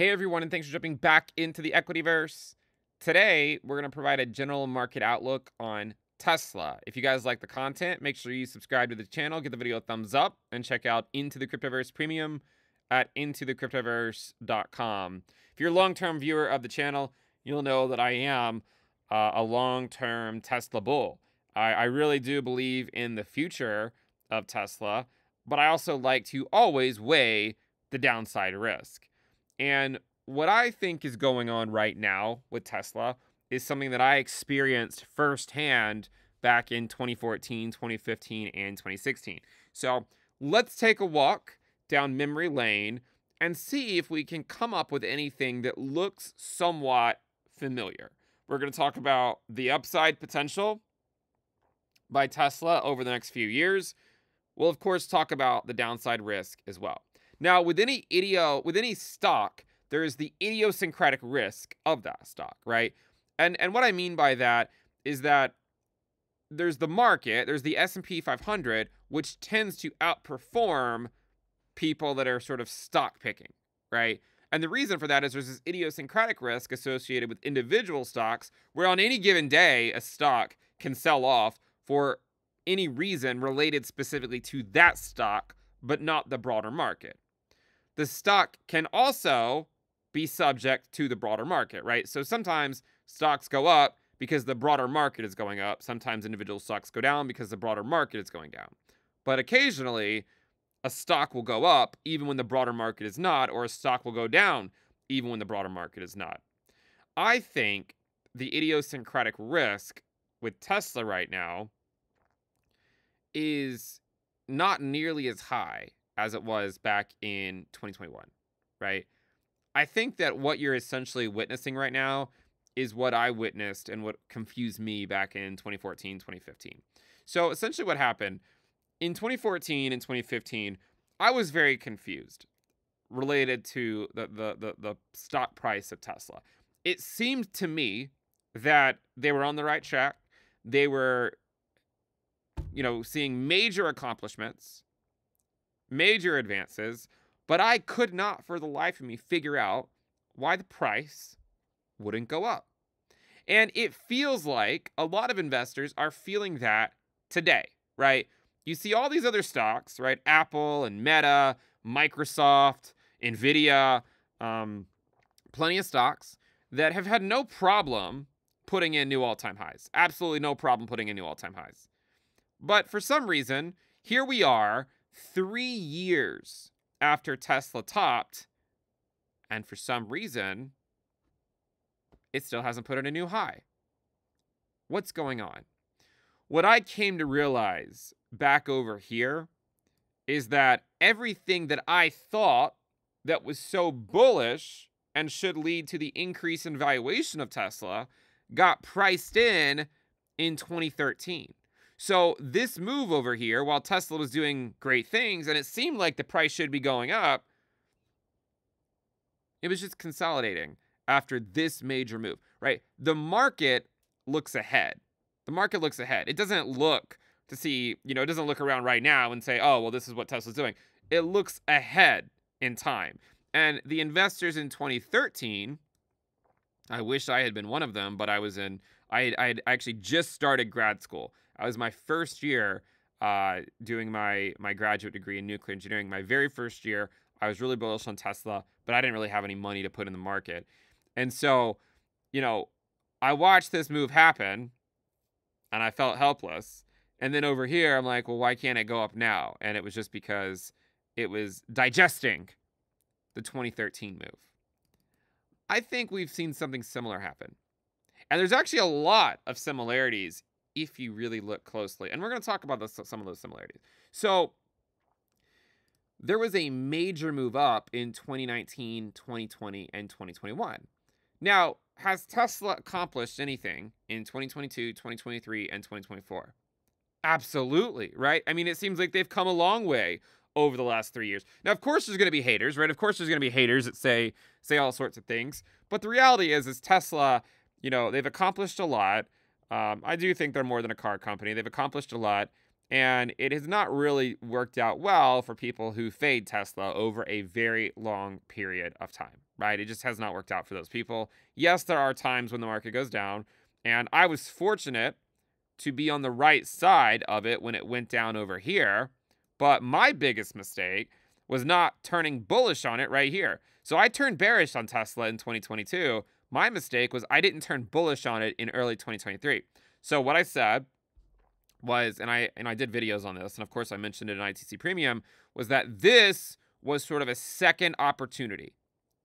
Hey everyone, and thanks for jumping back into the Equityverse. Today, we're going to provide a general market outlook on Tesla. If you guys like the content, make sure you subscribe to the channel, give the video a thumbs up, and check out Into the Cryptoverse Premium at intothecryptoverse.com. If you're a long-term viewer of the channel, you'll know that I am uh, a long-term Tesla bull. I, I really do believe in the future of Tesla, but I also like to always weigh the downside risk. And what I think is going on right now with Tesla is something that I experienced firsthand back in 2014, 2015, and 2016. So let's take a walk down memory lane and see if we can come up with anything that looks somewhat familiar. We're going to talk about the upside potential by Tesla over the next few years. We'll, of course, talk about the downside risk as well. Now, with any idio, with any stock, there is the idiosyncratic risk of that stock, right? And and what I mean by that is that there's the market, there's the S&P 500, which tends to outperform people that are sort of stock picking, right? And the reason for that is there's this idiosyncratic risk associated with individual stocks where on any given day a stock can sell off for any reason related specifically to that stock, but not the broader market the stock can also be subject to the broader market, right? So sometimes stocks go up because the broader market is going up. Sometimes individual stocks go down because the broader market is going down. But occasionally, a stock will go up even when the broader market is not, or a stock will go down even when the broader market is not. I think the idiosyncratic risk with Tesla right now is not nearly as high as it was back in 2021, right? I think that what you're essentially witnessing right now is what I witnessed and what confused me back in 2014, 2015. So essentially, what happened in 2014 and 2015, I was very confused related to the, the, the, the stock price of Tesla. It seemed to me that they were on the right track. They were, you know, seeing major accomplishments major advances, but I could not for the life of me figure out why the price wouldn't go up. And it feels like a lot of investors are feeling that today, right? You see all these other stocks, right? Apple and Meta, Microsoft, Nvidia, um, plenty of stocks that have had no problem putting in new all time highs. Absolutely no problem putting in new all time highs. But for some reason, here we are three years after Tesla topped, and for some reason, it still hasn't put in a new high. What's going on? What I came to realize back over here is that everything that I thought that was so bullish and should lead to the increase in valuation of Tesla got priced in in 2013. So this move over here, while Tesla was doing great things and it seemed like the price should be going up, it was just consolidating after this major move, right? The market looks ahead. The market looks ahead. It doesn't look to see, you know, it doesn't look around right now and say, oh, well, this is what Tesla's doing. It looks ahead in time. And the investors in 2013, I wish I had been one of them, but I was in, I, I had actually just started grad school. I was my first year uh, doing my my graduate degree in nuclear engineering. My very first year, I was really bullish on Tesla, but I didn't really have any money to put in the market, and so, you know, I watched this move happen, and I felt helpless. And then over here, I'm like, well, why can't it go up now? And it was just because it was digesting the 2013 move. I think we've seen something similar happen. And there's actually a lot of similarities if you really look closely. And we're going to talk about this, some of those similarities. So there was a major move up in 2019, 2020, and 2021. Now, has Tesla accomplished anything in 2022, 2023, and 2024? Absolutely, right? I mean, it seems like they've come a long way over the last three years. Now, of course, there's going to be haters, right? Of course, there's going to be haters that say say all sorts of things. But the reality is, is Tesla, you know, they've accomplished a lot. Um, I do think they're more than a car company. They've accomplished a lot. And it has not really worked out well for people who fade Tesla over a very long period of time, right? It just has not worked out for those people. Yes, there are times when the market goes down, and I was fortunate to be on the right side of it when it went down over here. But my biggest mistake was not turning bullish on it right here. So I turned bearish on Tesla in 2022. My mistake was I didn't turn bullish on it in early 2023. So what I said was, and I and I did videos on this, and of course I mentioned it in ITC Premium, was that this was sort of a second opportunity,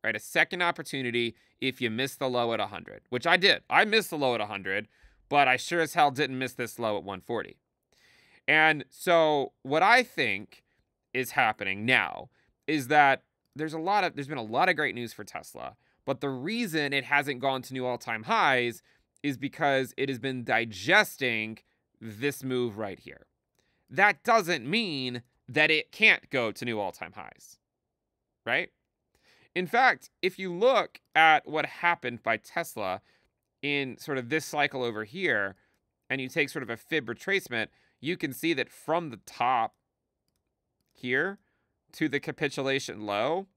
right? A second opportunity if you miss the low at 100, which I did. I missed the low at 100, but I sure as hell didn't miss this low at 140. And so what I think is happening now is that there's a lot of there's been a lot of great news for Tesla, but the reason it hasn't gone to new all-time highs is because it has been digesting this move right here. That doesn't mean that it can't go to new all-time highs. Right? In fact, if you look at what happened by Tesla in sort of this cycle over here and you take sort of a fib retracement, you can see that from the top here to the capitulation low,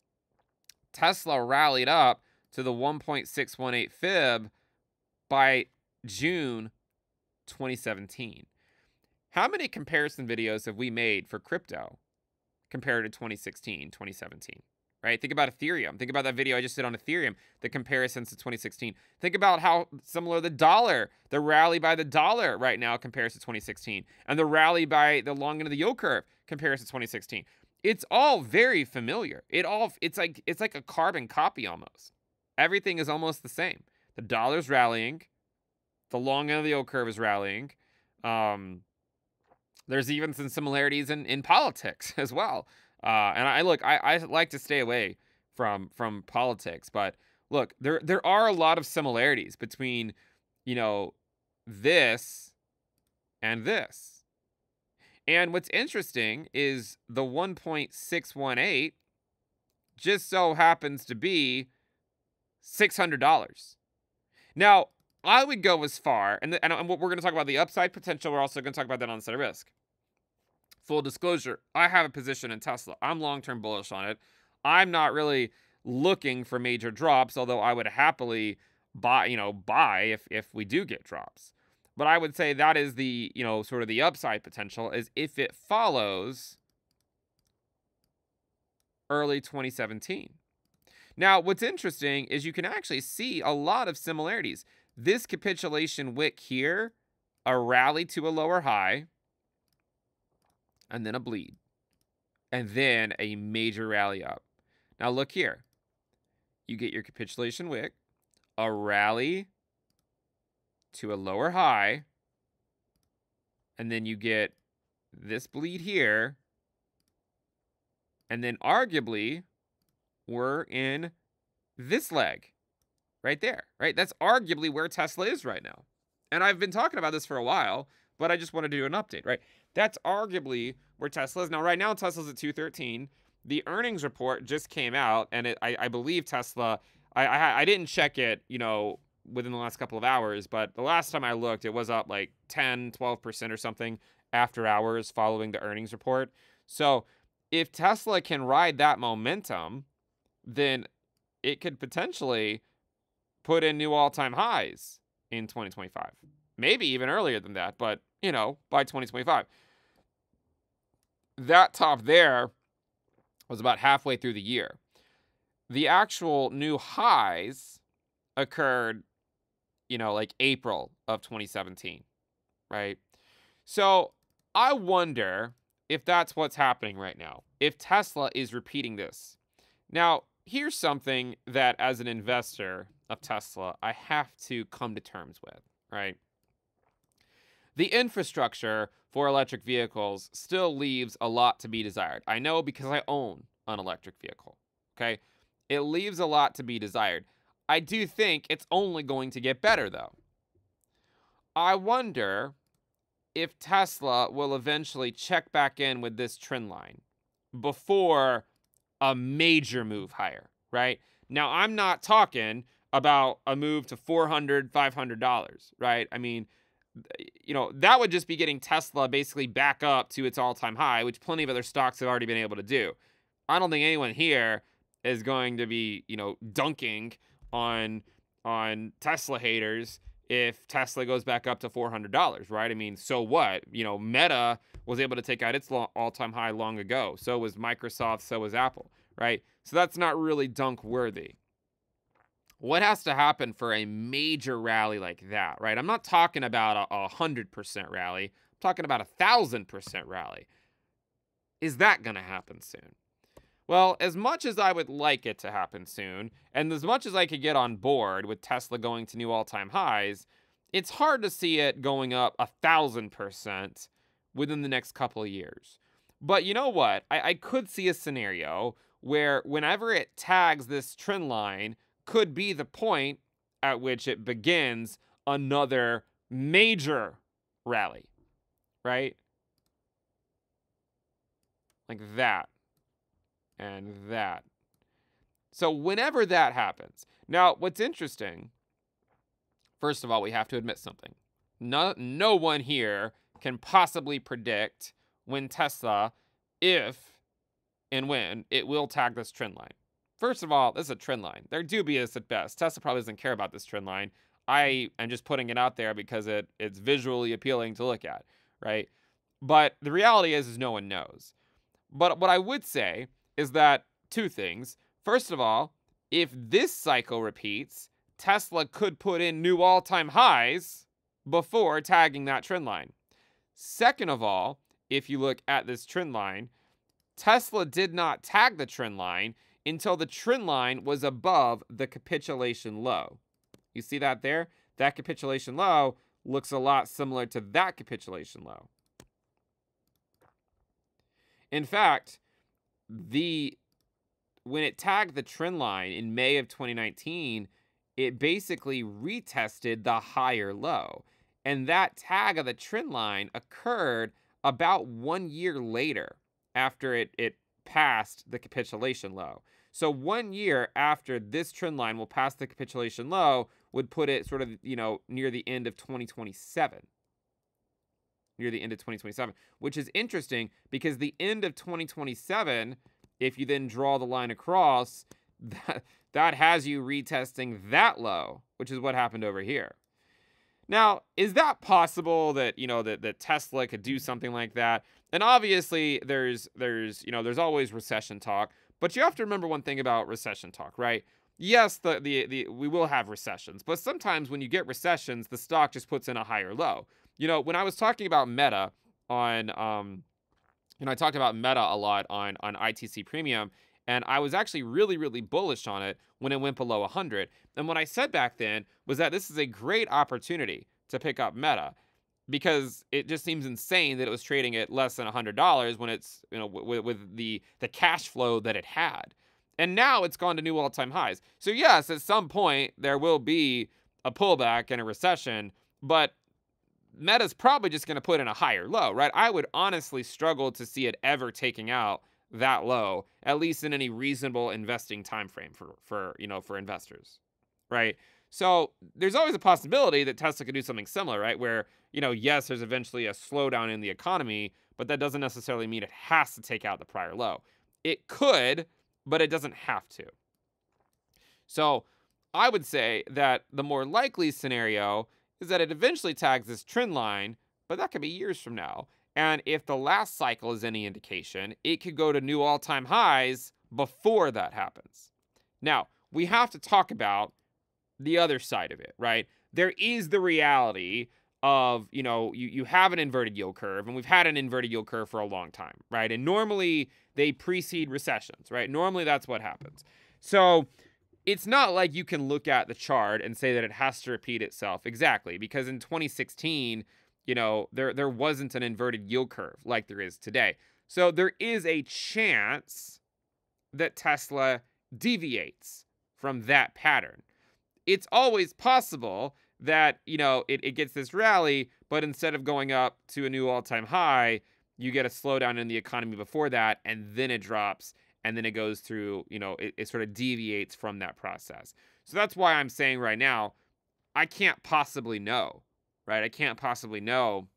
Tesla rallied up to the 1.618 fib by June 2017. How many comparison videos have we made for crypto compared to 2016, 2017? Right? Think about Ethereum. Think about that video I just did on Ethereum, the comparisons to 2016. Think about how similar the dollar, the rally by the dollar right now compares to 2016, and the rally by the long end of the yield curve compares to 2016. It's all very familiar. It all it's like it's like a carbon copy almost. Everything is almost the same. The dollar's rallying, the long end of the yield curve is rallying. Um, there's even some similarities in, in politics as well. Uh, and I look, I, I like to stay away from from politics, but look, there there are a lot of similarities between, you know, this and this. And what's interesting is the 1.618 just so happens to be $600. Now, I would go as far, and, the, and we're going to talk about the upside potential. We're also going to talk about that on the set risk. Full disclosure, I have a position in Tesla. I'm long term bullish on it. I'm not really looking for major drops, although I would happily buy, you know, buy if if we do get drops. But I would say that is the, you know, sort of the upside potential is if it follows early 2017. Now, what's interesting is you can actually see a lot of similarities. This capitulation wick here, a rally to a lower high, and then a bleed, and then a major rally up. Now, look here. You get your capitulation wick, a rally to a lower high, and then you get this bleed here, and then arguably we're in this leg right there, right? That's arguably where Tesla is right now. And I've been talking about this for a while, but I just wanted to do an update, right? That's arguably where Tesla is. Now, right now, Tesla's at 213. The earnings report just came out, and it, I, I believe Tesla, I, I, I didn't check it, you know, within the last couple of hours, but the last time I looked, it was up like 10, 12% or something after hours following the earnings report. So if Tesla can ride that momentum, then it could potentially put in new all time highs in 2025. Maybe even earlier than that, but you know, by 2025. That top there was about halfway through the year. The actual new highs occurred you know, like April of 2017, right? So I wonder if that's what's happening right now, if Tesla is repeating this. Now, here's something that as an investor of Tesla, I have to come to terms with, right? The infrastructure for electric vehicles still leaves a lot to be desired. I know because I own an electric vehicle, okay? It leaves a lot to be desired. I do think it's only going to get better, though. I wonder if Tesla will eventually check back in with this trend line before a major move higher, right? Now, I'm not talking about a move to $400, $500, right? I mean, you know, that would just be getting Tesla basically back up to its all-time high, which plenty of other stocks have already been able to do. I don't think anyone here is going to be, you know, dunking on on Tesla haters if Tesla goes back up to $400, right? I mean, so what? You know, Meta was able to take out its all-time high long ago. So was Microsoft, so was Apple, right? So that's not really dunk worthy. What has to happen for a major rally like that, right? I'm not talking about a, 100% rally. I'm talking about a 1000% rally. Is that going to happen soon? Well, as much as I would like it to happen soon, and as much as I could get on board with Tesla going to new all time highs, it's hard to see it going up a thousand percent within the next couple of years. But you know what? I, I could see a scenario where whenever it tags this trend line, could be the point at which it begins another major rally, right? Like that and that. So whenever that happens. Now, what's interesting, first of all, we have to admit something. No, no one here can possibly predict when Tesla, if and when it will tag this trend line. First of all, this is a trend line. They're dubious at best. Tesla probably doesn't care about this trend line. I am just putting it out there because it it's visually appealing to look at, right? But the reality is, is no one knows. But what I would say is that two things. First of all, if this cycle repeats, Tesla could put in new all-time highs before tagging that trend line. Second of all, if you look at this trend line, Tesla did not tag the trend line until the trend line was above the capitulation low. You see that there? That capitulation low looks a lot similar to that capitulation low. In fact, the when it tagged the trend line in May of 2019, it basically retested the higher low. And that tag of the trend line occurred about one year later after it, it passed the capitulation low. So one year after this trend line will pass the capitulation low would put it sort of, you know, near the end of 2027. Near the end of 2027, which is interesting because the end of 2027, if you then draw the line across, that, that has you retesting that low, which is what happened over here. Now, is that possible that, you know, that, that Tesla could do something like that? And obviously there's there's, you know, there's always recession talk, but you have to remember one thing about recession talk, right? Yes, the, the, the we will have recessions, but sometimes when you get recessions, the stock just puts in a higher low. You know, when I was talking about Meta on um you know, I talked about Meta a lot on on ITC Premium, and I was actually really, really bullish on it when it went below 100. And what I said back then was that this is a great opportunity to pick up Meta because it just seems insane that it was trading at less than $100 when it's, you know, with, with the, the cash flow that it had. And now it's gone to new all time highs. So, yes, at some point there will be a pullback and a recession, but Meta's probably just going to put in a higher low, right? I would honestly struggle to see it ever taking out that low, at least in any reasonable investing time frame for for you know for investors, right? So there's always a possibility that Tesla could do something similar, right? Where you know, yes, there's eventually a slowdown in the economy, but that doesn't necessarily mean it has to take out the prior low. It could, but it doesn't have to. So I would say that the more likely scenario is that it eventually tags this trend line, but that could be years from now. And if the last cycle is any indication, it could go to new all time highs before that happens. Now, we have to talk about the other side of it, right? There is the reality of, you know, you, you have an inverted yield curve, and we've had an inverted yield curve for a long time, right? And normally they precede recessions, right? Normally that's what happens. So it's not like you can look at the chart and say that it has to repeat itself exactly, because in 2016, you know, there there wasn't an inverted yield curve like there is today. So there is a chance that Tesla deviates from that pattern. It's always possible that, you know, it, it gets this rally, but instead of going up to a new all-time high, you get a slowdown in the economy before that, and then it drops, and then it goes through, you know, it, it sort of deviates from that process. So that's why I'm saying right now, I can't possibly know right? I can't possibly know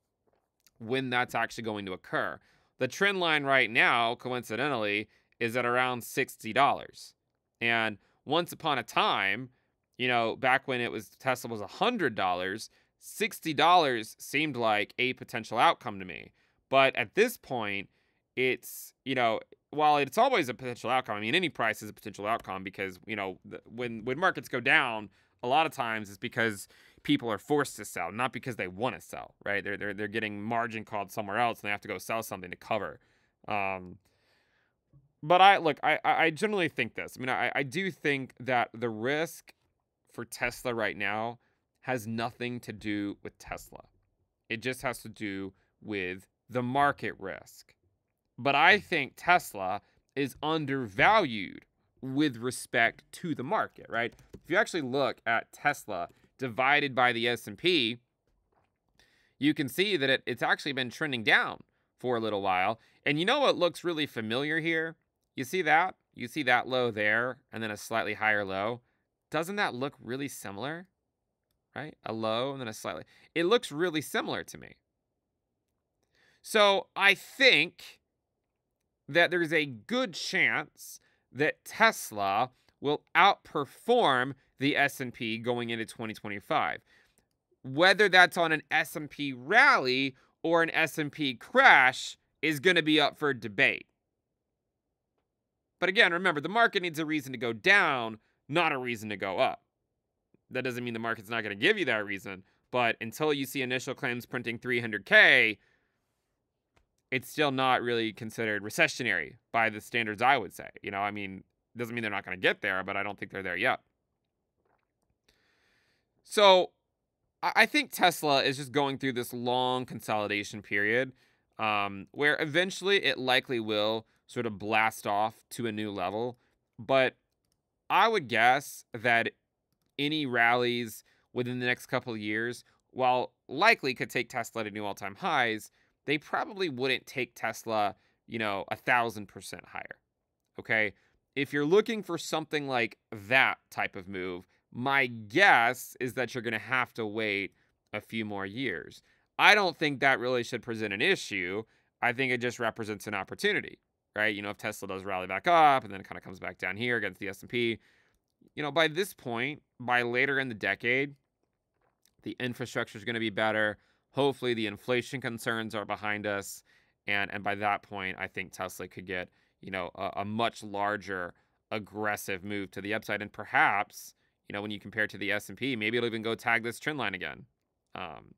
when that's actually going to occur. The trend line right now, coincidentally, is at around $60. And once upon a time, you know, back when it was Tesla was $100, $60 seemed like a potential outcome to me. But at this point, it's, you know, while it's always a potential outcome, I mean, any price is a potential outcome because, you know, when when markets go down, a lot of times it's because people are forced to sell, not because they want to sell, right? They're they're they're getting margin called somewhere else and they have to go sell something to cover. Um, but I look, I I generally think this. I mean, I I do think that the risk for Tesla right now has nothing to do with Tesla. It just has to do with the market risk. But I think Tesla is undervalued with respect to the market, right? If you actually look at Tesla divided by the S&P, you can see that it, it's actually been trending down for a little while. And you know what looks really familiar here? You see that? You see that low there and then a slightly higher low. Doesn't that look really similar? Right? A low and then a slightly. It looks really similar to me. So I think that there's a good chance that Tesla will outperform the S&P going into 2025. Whether that's on an S&P rally or an S&P crash is going to be up for debate. But again, remember, the market needs a reason to go down, not a reason to go up. That doesn't mean the market's not going to give you that reason, but until you see initial claims printing 300K, it's still not really considered recessionary by the standards I would say. You know, I mean, doesn't mean they're not going to get there, but I don't think they're there yet. So I think Tesla is just going through this long consolidation period um, where eventually it likely will sort of blast off to a new level. But I would guess that any rallies within the next couple of years, while likely could take Tesla to new all time highs, they probably wouldn't take Tesla, you know, a thousand percent higher. Okay. If you're looking for something like that type of move, my guess is that you're going to have to wait a few more years. I don't think that really should present an issue. I think it just represents an opportunity, right? You know, if Tesla does rally back up and then it kind of comes back down here against the S&P, you know, by this point, by later in the decade, the infrastructure is going to be better hopefully the inflation concerns are behind us and and by that point i think tesla could get you know a, a, much larger aggressive move to the upside. And perhaps you know when you compare it to the s&p maybe it'll even go tag this trend line again. Um,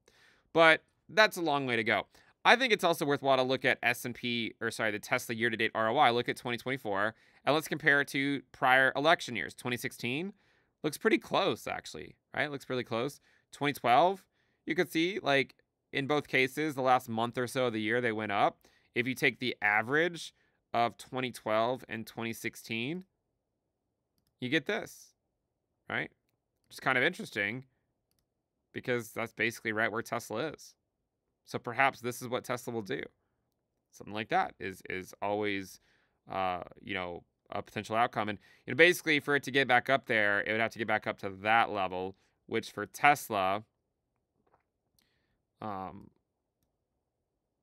but that's a long way to go. I think it's also worthwhile to look at s&p or sorry the tesla year-to-date roi look at 2024 and let's compare it to prior election years. 2016 looks pretty close actually right? Looks pretty close. 2012 you could see like in both cases, the last month or so of the year, they went up. If you take the average of 2012 and 2016, you get this, right? Which is kind of interesting because that's basically right where Tesla is. So perhaps this is what Tesla will do. Something like that is is always, uh, you know, a potential outcome. And you know, basically, for it to get back up there, it would have to get back up to that level, which for Tesla um,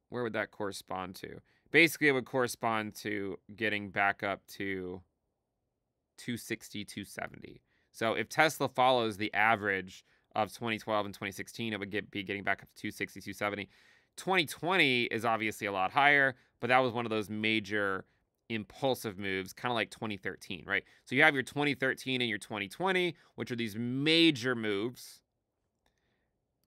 where would that correspond to? Basically, it would correspond to getting back up to 260, 270. So if Tesla follows the average of 2012 and 2016, it would get be getting back up to 260, 270. 2020 is obviously a lot higher, but that was one of those major impulsive moves, kind of like 2013, right? So you have your 2013 and your 2020, which are these major moves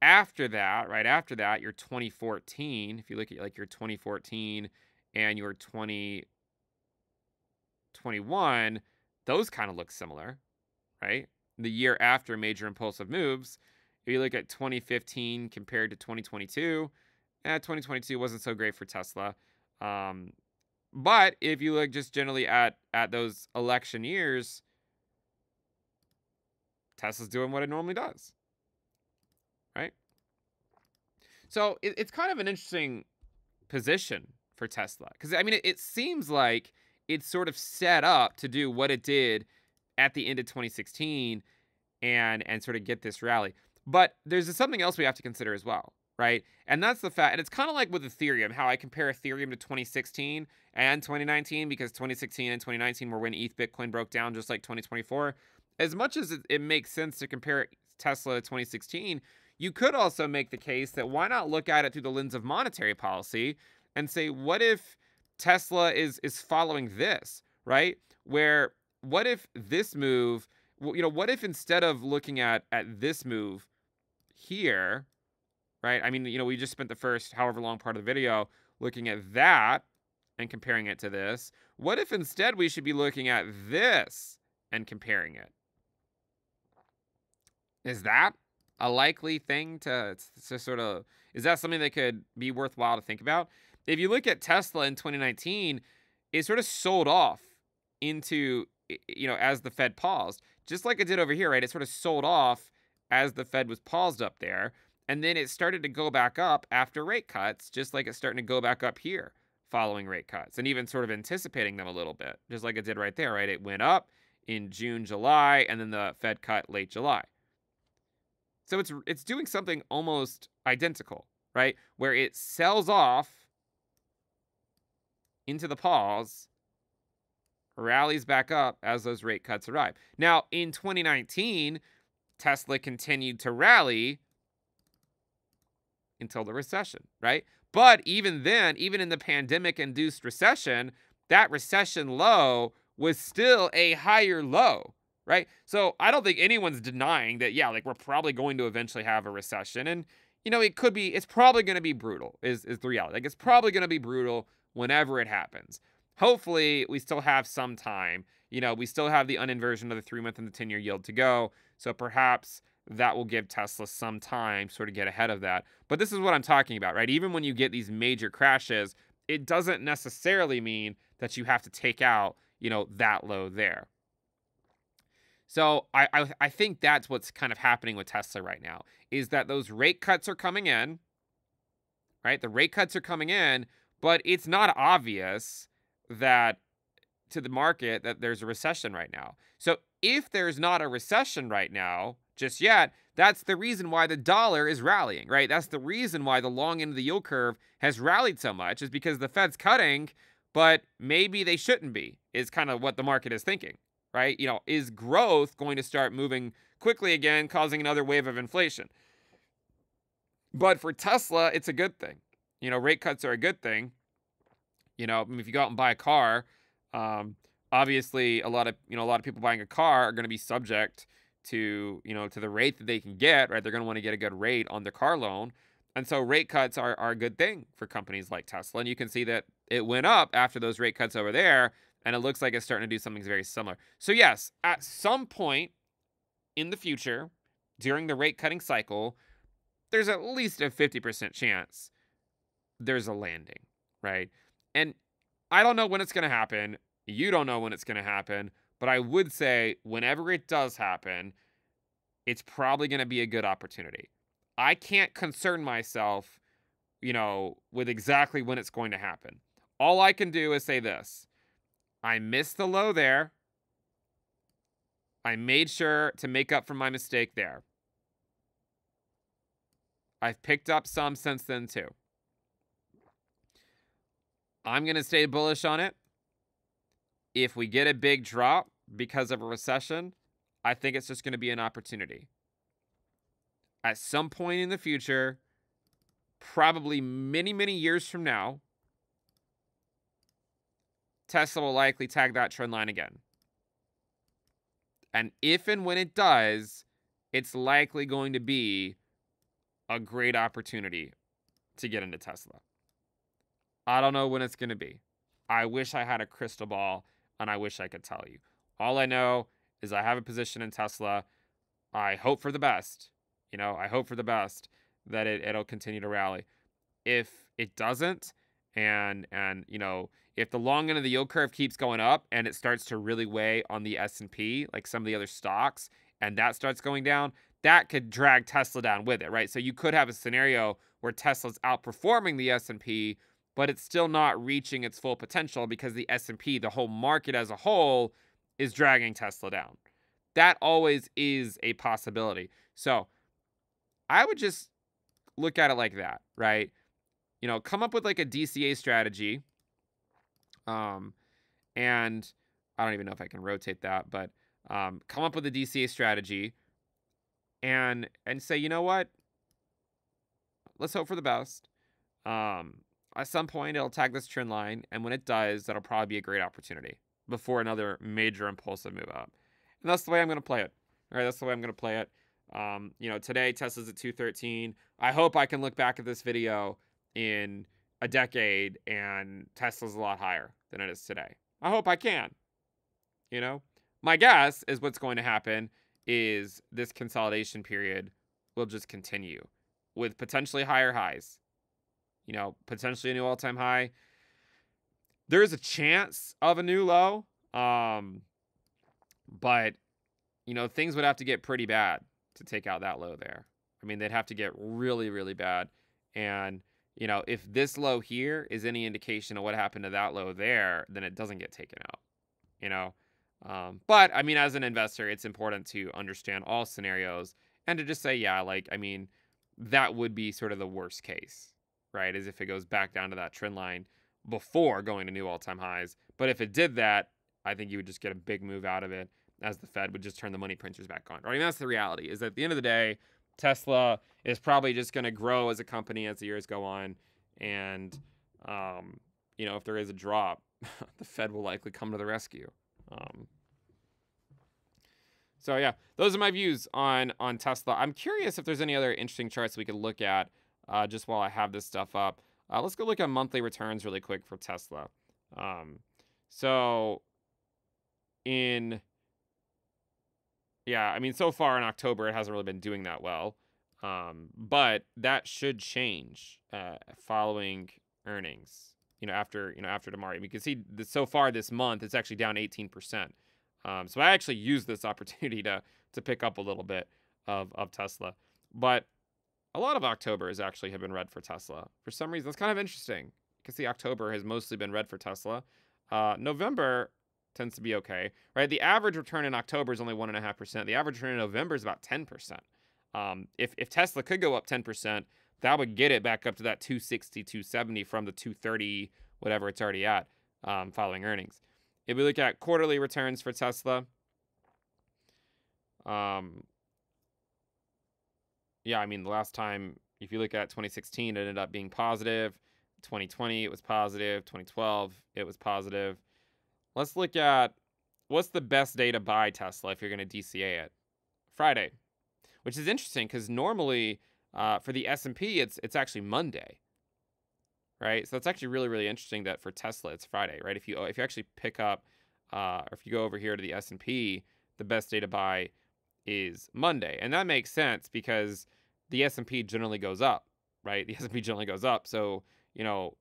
after that, right after that, your 2014, if you look at like your 2014 and your 2021, those kind of look similar, right? The year after major impulsive moves, if you look at 2015 compared to 2022, eh, 2022 wasn't so great for Tesla. Um, but if you look just generally at at those election years, Tesla's doing what it normally does right? So it, it's kind of an interesting position for Tesla because I mean, it, it seems like it's sort of set up to do what it did at the end of 2016 and and sort of get this rally. But there's something else we have to consider as well, right? And that's the fact, and it's kind of like with Ethereum, how I compare Ethereum to 2016 and 2019 because 2016 and 2019 were when ETH Bitcoin broke down, just like 2024. As much as it, it makes sense to compare Tesla to 2016, you could also make the case that why not look at it through the lens of monetary policy and say, what if Tesla is is following this, right? Where what if this move, you know, what if instead of looking at at this move here, right? I mean, you know, we just spent the first however long part of the video looking at that and comparing it to this. What if instead we should be looking at this and comparing it? Is that a likely thing to, to sort of is that something that could be worthwhile to think about? If you look at Tesla in 2019, it sort of sold off into you know as the Fed paused, just like it did over here, right? It sort of sold off as the Fed was paused up there, and then it started to go back up after rate cuts, just like it's starting to go back up here following rate cuts, and even sort of anticipating them a little bit, just like it did right there, right? It went up in June, July, and then the Fed cut late July. So it's it's doing something almost identical, right? Where it sells off into the pause, rallies back up as those rate cuts arrive. Now, in 2019, Tesla continued to rally until the recession, right? But even then, even in the pandemic induced recession, that recession low was still a higher low, right? So I don't think anyone's denying that, yeah, like we're probably going to eventually have a recession. And, you know, it could be, it's probably going to be brutal, is, is the reality. Like it's probably going to be brutal whenever it happens. Hopefully, we still have some time. You know, we still have the uninversion of the three month and the 10 year yield to go. So perhaps that will give Tesla some time to sort of get ahead of that. But this is what I'm talking about, right? Even when you get these major crashes, it doesn't necessarily mean that you have to take out, you know, that low there. So I, I, I think that's what's kind of happening with Tesla right now is that those rate cuts are coming in, right? The rate cuts are coming in, but it's not obvious that to the market that there's a recession right now. So if there's not a recession right now, just yet, that's the reason why the dollar is rallying, right? That's the reason why the long end of the yield curve has rallied so much, is because the Fed's cutting, but maybe they shouldn't be, is kind of what the market is thinking, right? You know, is growth going to start moving quickly again, causing another wave of inflation? But for Tesla, it's a good thing. You know, rate cuts are a good thing. You know, if you go out and buy a car, um, obviously a lot of you know a lot of people buying a car are going to be subject to you know to the rate that they can get right they're going to want to get a good rate on their car loan and so rate cuts are, are a good thing for companies like tesla and you can see that it went up after those rate cuts over there and it looks like it's starting to do something very similar. So yes at some point in the future during the rate cutting cycle there's at least a 50% chance there's a landing right? And i don't know when it's going to happen. You don't know when it's going to happen. But I would say whenever it does happen, it's probably going to be a good opportunity. I can't concern myself, you know, with exactly when it's going to happen. All I can do is say this I missed the low there. I made sure to make up for my mistake there. I've picked up some since then, too. I'm going to stay bullish on it. If we get a big drop, because of a recession, I think it's just going to be an opportunity. At some point in the future, probably many, many years from now, Tesla will likely tag that trend line again. And if and when it does, it's likely going to be a great opportunity to get into Tesla. I don't know when it's going to be. I wish I had a crystal ball and I wish I could tell you. All I know is I have a position in Tesla. I hope for the best. You know, I hope for the best that it, it'll continue to rally. If it doesn't, and and you know, if the long end of the yield curve keeps going up and it starts to really weigh on the S&P, like some of the other stocks, and that starts going down, that could drag Tesla down with it, right? So you could have a scenario where Tesla's outperforming the S&P, but it's still not reaching its full potential because the S&P, the whole market as a whole, is dragging Tesla down. That always is a possibility. So I would just look at it like that, right? You know, come up with like a DCA strategy. Um, and I don't even know if I can rotate that, but um, come up with a DCA strategy and and say, you know what? Let's hope for the best. Um, at some point, it'll tag this trend line, and when it does, that'll probably be a great opportunity before another major impulsive move up. And that's the way I'm going to play it. All right, that's the way I'm going to play it. Um, you know, today Tesla's at 213. I hope I can look back at this video in a decade and Tesla's a lot higher than it is today. I hope I can. You know, my guess is what's going to happen is this consolidation period will just continue with potentially higher highs. You know, potentially a new all-time high. There is a chance of a new low. Um, but you know, things would have to get pretty bad to take out that low there. I mean, they'd have to get really, really bad. And, you know, if this low here is any indication of what happened to that low there, then it doesn't get taken out, you know? Um, but I mean, as an investor, it's important to understand all scenarios and to just say, yeah, like, I mean, that would be sort of the worst case, right? As if it goes back down to that trend line before going to new all time highs. But if it did that, I think you would just get a big move out of it as the Fed would just turn the money printers back on. I mean, that's the reality. Is at the end of the day, Tesla is probably just going to grow as a company as the years go on, and um, you know, if there is a drop, the Fed will likely come to the rescue. Um, so yeah, those are my views on on Tesla. I'm curious if there's any other interesting charts we could look at uh, just while I have this stuff up. Uh, let's go look at monthly returns really quick for Tesla. Um, so in yeah, I mean, so far in October, it hasn't really been doing that well. Um, but that should change uh, following earnings. You know, after you know after tomorrow, we can see that so far this month it's actually down 18%. Um, so I actually used this opportunity to to pick up a little bit of of Tesla, but a lot of October has actually have been red for Tesla for some reason. It's kind of interesting. You can see October has mostly been red for Tesla. Uh, November tends to be okay, right? The average return in October is only one and a half percent. The average return in November is about ten percent. Um, if if Tesla could go up ten percent, that would get it back up to that 260, 270 from the 230, whatever it's already at, um, following earnings. If we look at quarterly returns for Tesla, um, yeah, I mean the last time, if you look at 2016, it ended up being positive. 2020, it was positive. 2012, it was positive. Let's look at what's the best day to buy Tesla if you're going to DCA it. Friday, which is interesting because normally uh, for the S&P it's it's actually Monday, right? So it's actually really really interesting that for Tesla it's Friday, right? If you if you actually pick up uh, or if you go over here to the S&P, the best day to buy is Monday, and that makes sense because the S&P generally goes up, right? The S&P generally goes up, so you know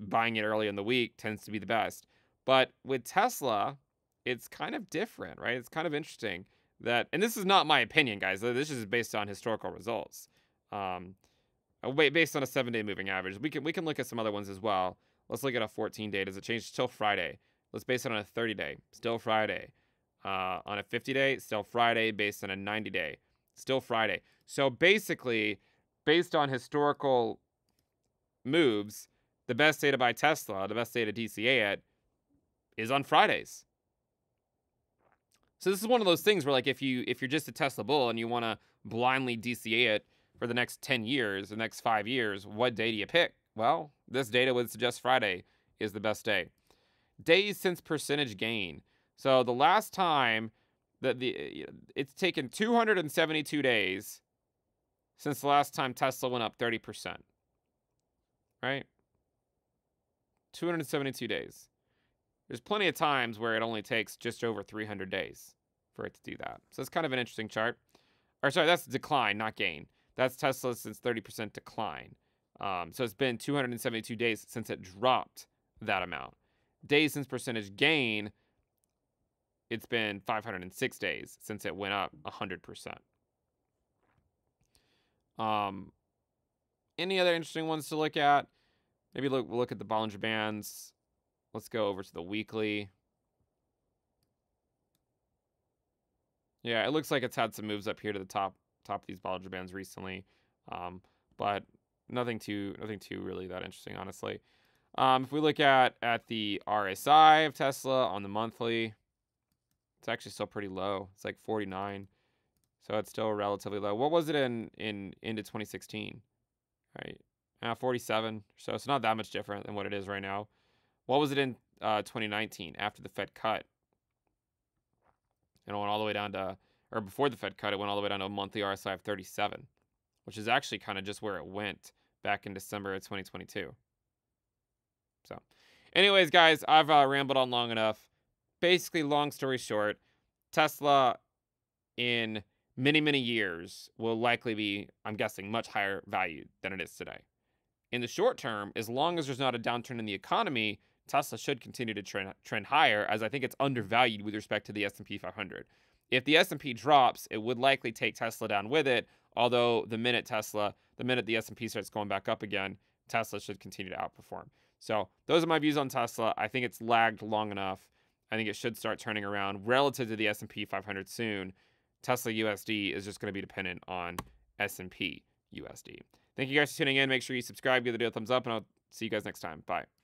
buying it early in the week tends to be the best. But with Tesla, it's kind of different, right? It's kind of interesting that, and this is not my opinion, guys. This is based on historical results. Um, uh, based on a seven-day moving average. We can we can look at some other ones as well. Let's look at a 14-day. Does it change? till Friday. Let's base it on a 30-day. Still Friday. Uh, on a 50-day, still Friday. Based on a 90-day, still Friday. So basically, based on historical moves, the best day to buy Tesla, the best day to DCA it, is on Fridays. So this is one of those things where like if you if you're just a Tesla bull and you want to blindly DCA it for the next 10 years, the next 5 years, what day do you pick? Well, this data would suggest Friday is the best day. Days since percentage gain. So the last time that the eh, it's taken 272 days since the last time Tesla went up 30%. Right? 272 days. There's plenty of times where it only takes just over 300 days for it to do that. So it's kind of an interesting chart. Or sorry, that's decline, not gain. That's Tesla since 30% decline. Um, so it's been 272 days since it dropped that amount. Days since percentage gain, it's been 506 days since it went up 100%. Um, any other interesting ones to look at? Maybe look look at the Bollinger Bands. Let's go over to the weekly. Yeah, it looks like it's had some moves up here to the top top of these Bollinger Bands recently, um, but nothing too nothing too really that interesting, honestly. Um, if we look at at the RSI of Tesla on the monthly, it's actually still pretty low. It's like 49, so it's still relatively low. What was it in in into 2016? Right, uh, 47. So it's not that much different than what it is right now. What was it in uh, 2019 after the Fed cut? And It went all the way down to, or before the Fed cut, it went all the way down to a monthly RSI of 37, which is actually kind of just where it went back in December of 2022. So, anyways, guys, I've uh, rambled on long enough. Basically, long story short, Tesla in many, many years will likely be, I'm guessing, much higher valued than it is today. In the short term, as long as there's not a downturn in the economy, Tesla should continue to trend, trend higher as I think it's undervalued with respect to the S&P 500. If the S&P drops, it would likely take Tesla down with it, although the minute Tesla, the minute the S&P starts going back up again, Tesla should continue to outperform. So, those are my views on Tesla. I think it's lagged long enough. I think it should start turning around relative to the S&P 500 soon. Tesla USD is just going to be dependent on S&P USD. Thank you guys for tuning in. Make sure you subscribe, give the video a thumbs up, and I'll see you guys next time. Bye.